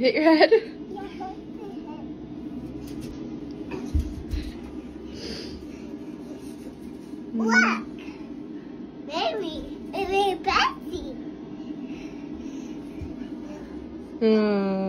You hit your head? Look! Mary, Mary Betsy. Hmm.